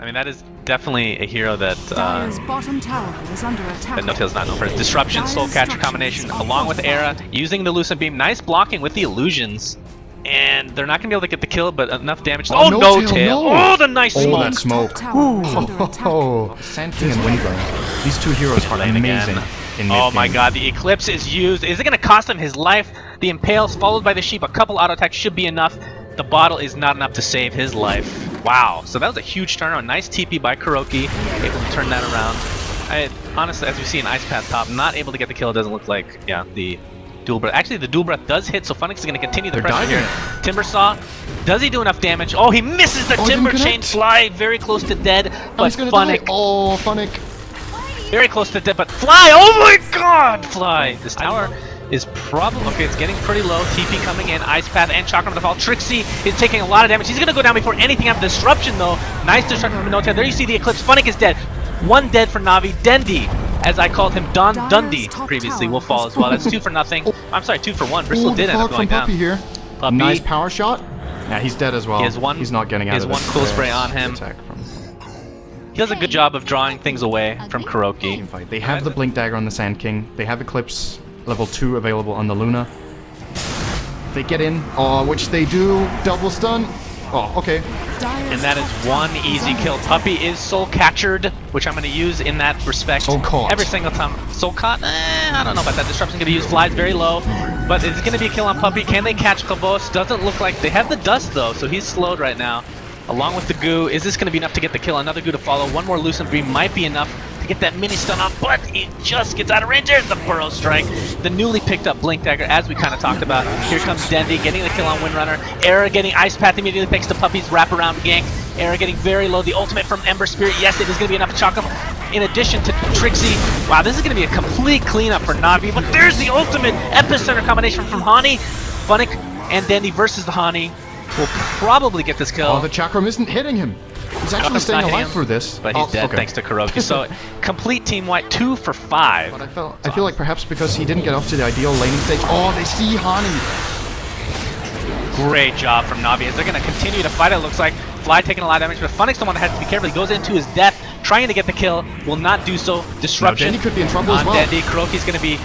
I mean, that is definitely a hero that uh, Dire's is that No-Tail's not known for. Disruption, Soul Catcher combination, along with Era, using the Lucent Beam. Nice blocking with the illusions. And they're not going to be able to get the kill, but enough damage. Oh, Oh, No-Tail, No-Tail! no! Oh, the nice Oh, smoke! that smoke. Top tower is under attack. Oh, Sand and Windburn. These two heroes are Lane amazing again. Oh my god, the Eclipse is used. Is it going to cost him his life? The Impales followed by the Sheep. A couple auto attacks should be enough. The bottle is not enough to save his life. Wow. So that was a huge turnaround. Nice TP by Kuroki. Able to turn that around. I honestly, as we see in Ice Path top, not able to get the kill. It doesn't look like, yeah, the dual breath. Actually, the dual breath does hit, so Funnick is going to continue the They're pressure diving. here. Timber Saw, does he do enough damage? Oh, he misses the Oh, Timber Chain. Fly, very close to dead. Oh, But he's gonna Funnick die. Oh, Funnick. very close to dead, but Fly! Oh my god! Fly! This tower is probably... Okay, it's getting pretty low. TP coming in. Ice Path and Chakram on the fall. Trixie is taking a lot of damage. He's gonna go down before anything happens. Disruption, though. Nice disruption from Minotaur. There you see the Eclipse. Funnick is dead. One dead for Navi. Dendi, as I called him, Don Dire's Dundee previously, will fall as well. That's two for nothing. I'm sorry, two for one. Bristol the did end up fog going from down. Puppy here. Puppy. Nice power shot. Yeah, he's dead as well. He has one- He's not getting out he out has of one cool spray on him. from He does a good job of drawing things away from Kuroki. They have the Blink Dagger on the Sand King. They have Eclipse level 2 available on the Luna. They get in, oh, which they do. Double stun. Oh, okay. And that is one easy kill. Puppy is soul captured, which I'm going to use in that respect. Soul caught. Every single time. Soul caught? Eh, I don't know about that. Disruption going to use flies very low. But it's going to be a kill on Puppy. Can they catch Kavos? Doesn't look like they have the dust though, so he's slowed right now. Along with the goo, is this going to be enough to get the kill? Another goo to follow. One more Lucent Beam might be enough to get that mini stun off, but it just gets out of range. There's the Burrow Strike. The newly picked up Blink Dagger, as we kind of talked about. Here comes Dendi getting the kill on Windrunner. Era getting Ice Path immediately picks the Puppy's wraparound gank. Era getting very low. The ultimate from Ember Spirit. Yes, it is going to be enough to chalk him. In addition to Trixie. Wow, this is going to be a complete cleanup for Navi. But there's the ultimate epicenter combination from Hani. Funnick and Dendi versus the Hani. Will probably get this kill. Oh, the Chakram isn't hitting him. He's actually Chakram's staying alive him, through this. But he's Oh, dead okay. thanks to Kuroki. So complete team white, two for five. But I felt I feel like perhaps because he didn't get off to the ideal laning stage. Oh, they see Hani. Great job from Navi as they're going to continue to fight. It looks like Fly taking a lot of damage, but Funnick's the one that has to be careful. He goes into his death, trying to get the kill, will not do so. Disruption. Dendi could be in trouble as well. Dendi. Kuroki's going to be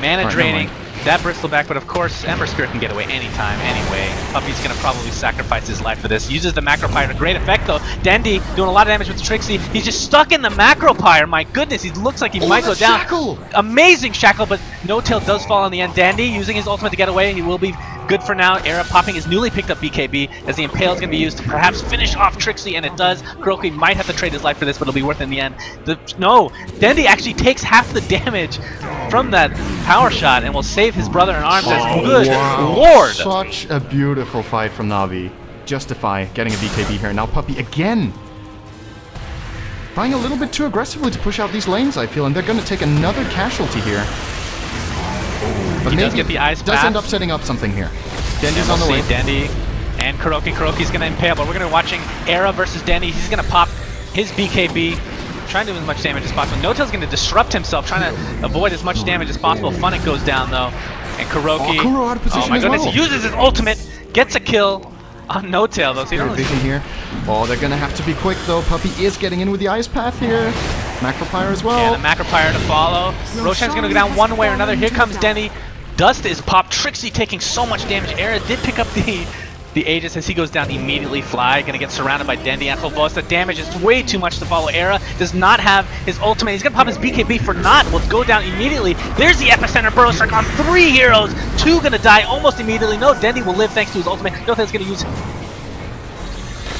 mana draining. That bristle back, but of course, Ember Spirit can get away anytime, anyway. Puppy's gonna probably sacrifice his life for this. Uses the Macropyre to great effect, though. Dendi doing a lot of damage with Trixie. He's just stuck in the Macropyre. My goodness, he looks like he Oh, might go down. shackle! Amazing shackle, but No Tail does fall in the end. Dandy using his ultimate to get away. He will be good for now. Era popping his newly picked up BKB as the Impale is going to be used to perhaps finish off Trixie, and it does. Kuroki might have to trade his life for this, but it'll be worth it in the end. The, no, Dandy actually takes half the damage from that power shot and will save his brother in arms as oh, good lord. Such a beautiful fight from Navi. Justify getting a BKB here. Now Puppy again. Trying a little bit too aggressively to push out these lanes, I feel, and they're going to take another casualty here. But He maybe does get the ice does path. end up setting up something here. Dendi's We'll on the see way. Dandy and Kuroki. Kuroki's going to impale, but we're going to be watching Era versus Dandy. He's going to pop his BKB, trying to do as much damage as possible. No-Tail's going to disrupt himself, trying to avoid as much damage as possible. Funnick goes down, though. And Kuroki... Oh, Kuro out of position Oh my as goodness, well. he uses his ultimate, gets a kill on No-Tail, though. So you Clear don't really vision here. Oh, they're going to have to be quick, though. Puppy is getting in with the ice path here. Macropyre as well. Yeah, the Macropyre to follow. Roshan's gonna go down one way or another. Here comes Denny. Dust is popped. Trixie taking so much damage. Era did pick up the the Aegis as he goes down immediately. Fly gonna get surrounded by Dendi and Phobos. The damage is way too much to follow. Era does not have his ultimate. He's gonna pop his BKB for not. Will go down immediately. There's the epicenter burrow strike on three heroes. Two gonna die almost immediately. No, Dendi will live thanks to his ultimate. No-Tail's gonna use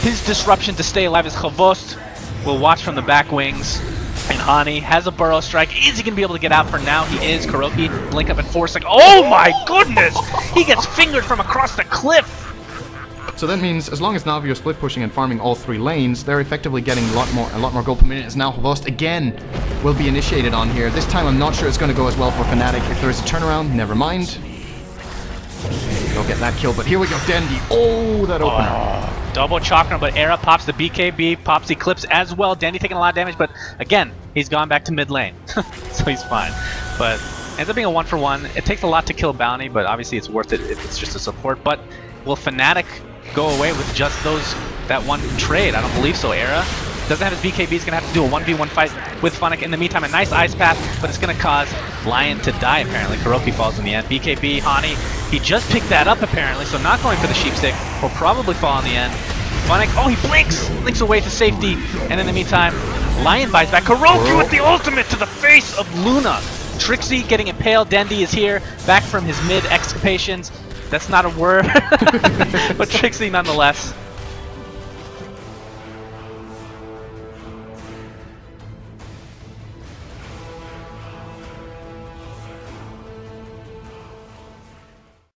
his disruption to stay alive as Chavost will watch from the back wings. And Hani has a burrow strike. Is he going to be able to get out for now? He is. Kuroki blink up and four sec. Oh my goodness! He gets fingered from across the cliff! So that means as long as Navi are split pushing and farming all three lanes, they're effectively getting a lot more a lot more gold per minute. As now Havost again will be initiated on here. This time I'm not sure it's going to go as well for Fnatic. If there is a turnaround, never mind. They'll get that kill, but here we go, Dendi. Oh, that opener. Double chakram, but Era pops the BKB, pops Eclipse as well. Dandy taking a lot of damage, but again, he's gone back to mid lane. so he's fine. But ends up being a one for one. It takes a lot to kill Bounty, but obviously it's worth it if it's just a support. But will Fnatic go away with just those that one trade? I don't believe so, Era. Doesn't have his BKB, he's gonna have to do a 1v1 fight with Funnick. In the meantime, a nice ice path, but it's gonna cause Lion to die apparently. Kuroki falls in the end. BKB, Hani, he just picked that up apparently, so not going for the sheep stick. Will probably fall in the end. Funnick, oh he blinks! Blinks away to safety, and in the meantime, Lion buys back. Kuroki with the ultimate to the face of Luna! Trixie getting impaled. Dendi is here, back from his mid excapations. That's not a word, but Trixie nonetheless